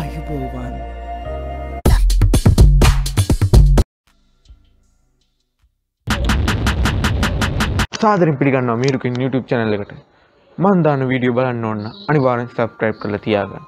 ആയുപോവാൻ സാധനം പിടിക്കണ്ട മീരുക്കും യൂട്യൂബ് ಚಾನಲ್ ಚಾನಲ್ಗಟ್ಟೆ ಮಂದಾನು ವಿಡಿಯೋ ಬರನ್ನು ಅನಿವಾರ್ಯ ಸಬ್ಸ್ಕ್ರೈಬ್ ಕಲ್ಲ ತಿಯಾಗ